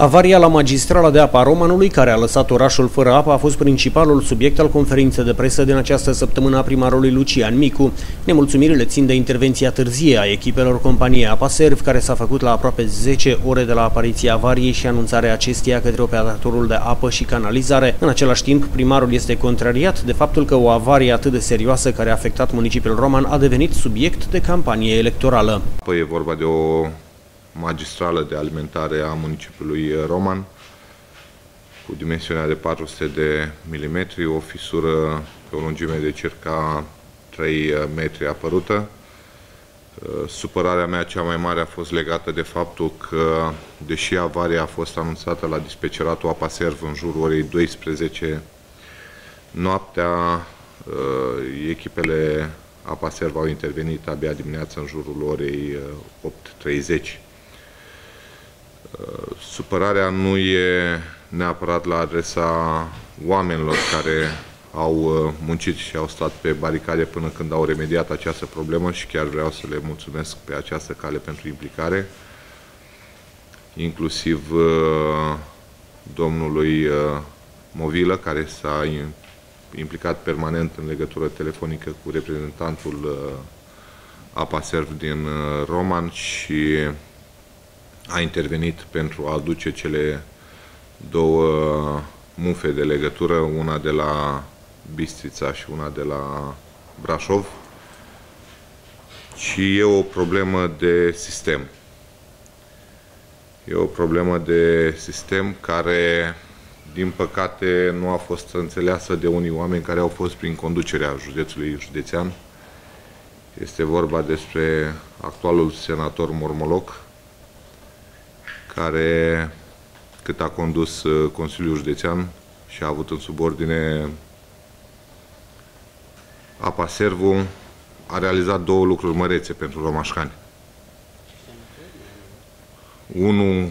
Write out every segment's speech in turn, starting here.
Avaria la magistrala de apă a Romanului, care a lăsat orașul fără apă, a fost principalul subiect al conferinței de presă din această săptămână a primarului Lucian Micu. Nemulțumirile țin de intervenția târzie a echipelor companiei Apaserv, care s-a făcut la aproape 10 ore de la apariția avariei și anunțarea acesteia către operatorul de apă și canalizare. În același timp, primarul este contrariat de faptul că o avarie atât de serioasă care a afectat municipiul Roman a devenit subiect de campanie electorală. Păi e vorba de o magistrală de alimentare a municipiului Roman cu dimensiunea de 400 de milimetri, o fisură pe o lungime de circa 3 metri apărută. Supărarea mea cea mai mare a fost legată de faptul că, deși avaria a fost anunțată la dispeceratul Apaserv în jurul orei 12 noaptea, echipele Apaserv au intervenit abia dimineața în jurul orei 8.30 supărarea nu e neapărat la adresa oamenilor care au uh, muncit și au stat pe baricade până când au remediat această problemă și chiar vreau să le mulțumesc pe această cale pentru implicare, inclusiv uh, domnului uh, Movilă, care s-a implicat permanent în legătură telefonică cu reprezentantul Apaserv din Roman și a intervenit pentru a aduce cele două mufe de legătură, una de la Bistrița și una de la Brașov. Și e o problemă de sistem. E o problemă de sistem care, din păcate, nu a fost înțeleasă de unii oameni care au fost prin conducerea județului județean. Este vorba despre actualul senator Mormoloc, care, cât a condus uh, Consiliul Județean și a avut în subordine apa Servu, a realizat două lucruri mărețe pentru romașcani. Unul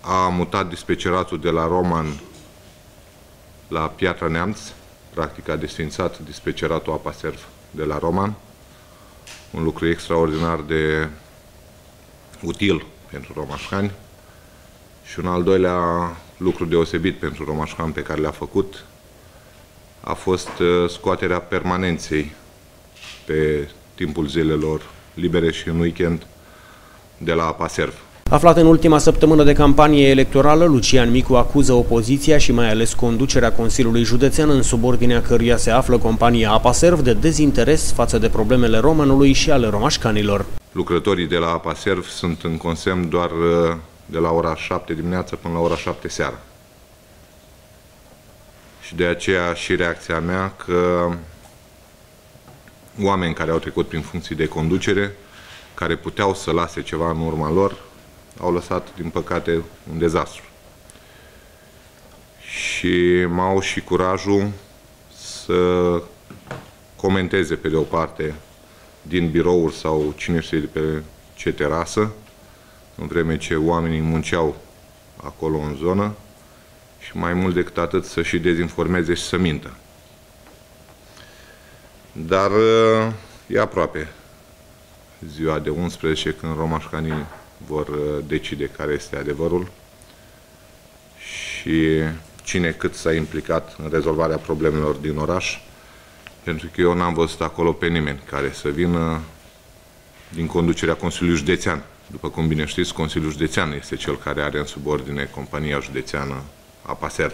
a mutat dispeceratul de la Roman la Piatra Neamț, practic a desfințat dispeceratul apa Serv de la Roman, un lucru extraordinar de util pentru romașcani. Și un al doilea lucru deosebit pentru Romașcan pe care le-a făcut a fost uh, scoaterea permanenței pe timpul zilelor libere și în weekend de la Apaserv. Aflat în ultima săptămână de campanie electorală, Lucian Micu acuză opoziția și mai ales conducerea Consiliului Județean în subordinea căruia se află compania Apaserv de dezinteres față de problemele romanului și ale romașcanilor. Lucrătorii de la Apaserv sunt în consemn doar uh, de la ora 7 dimineață până la ora 7 seara. Și de aceea și reacția mea că oameni care au trecut prin funcții de conducere, care puteau să lase ceva în urma lor, au lăsat, din păcate, un dezastru. Și m-au și curajul să comenteze, pe de o parte, din birouri sau cine știe de pe ce terasă, în vreme ce oamenii munceau acolo în zonă și mai mult decât atât să și dezinformeze și să mintă. Dar uh, e aproape ziua de 11 când romașcanii vor uh, decide care este adevărul și cine cât s-a implicat în rezolvarea problemelor din oraș, pentru că eu n-am văzut acolo pe nimeni care să vină din conducerea Consiliului Județean după cum bine știți, Consiliul Județean este cel care are în subordine compania județeană Apaser.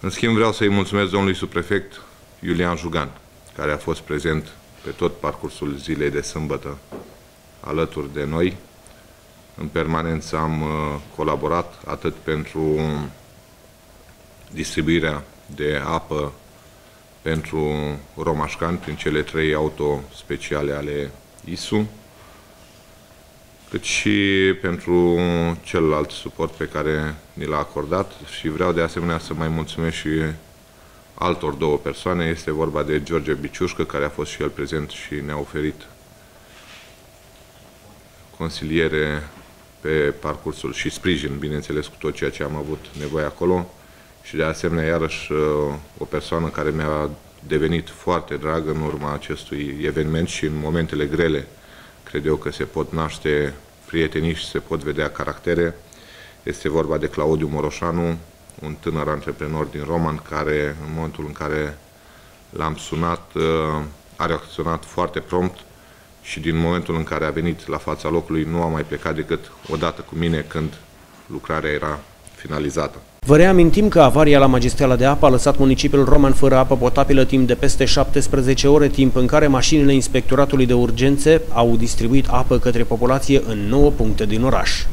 În schimb, vreau să-i mulțumesc domnului subprefect Iulian Jugan, care a fost prezent pe tot parcursul zilei de sâmbătă alături de noi. În permanență am uh, colaborat atât pentru distribuirea de apă pentru romașcani prin cele trei auto speciale ale ISU, cât și pentru celălalt suport pe care ni l-a acordat și vreau de asemenea să mai mulțumesc și altor două persoane. Este vorba de George Biciușcă, care a fost și el prezent și ne-a oferit consiliere pe parcursul și sprijin, bineînțeles, cu tot ceea ce am avut nevoie acolo și de asemenea iarăși o persoană care mi-a devenit foarte dragă în urma acestui eveniment și în momentele grele cred eu că se pot naște prieteniși și se pot vedea caractere. Este vorba de Claudiu Moroșanu, un tânăr antreprenor din Roman, care în momentul în care l-am sunat uh, a reacționat foarte prompt și din momentul în care a venit la fața locului nu a mai plecat decât odată cu mine când lucrarea era finalizată. Vă reamintim că avaria la magistrala de apă a lăsat municipiul Roman fără apă potabilă timp de peste 17 ore, timp în care mașinile inspectoratului de urgențe au distribuit apă către populație în 9 puncte din oraș.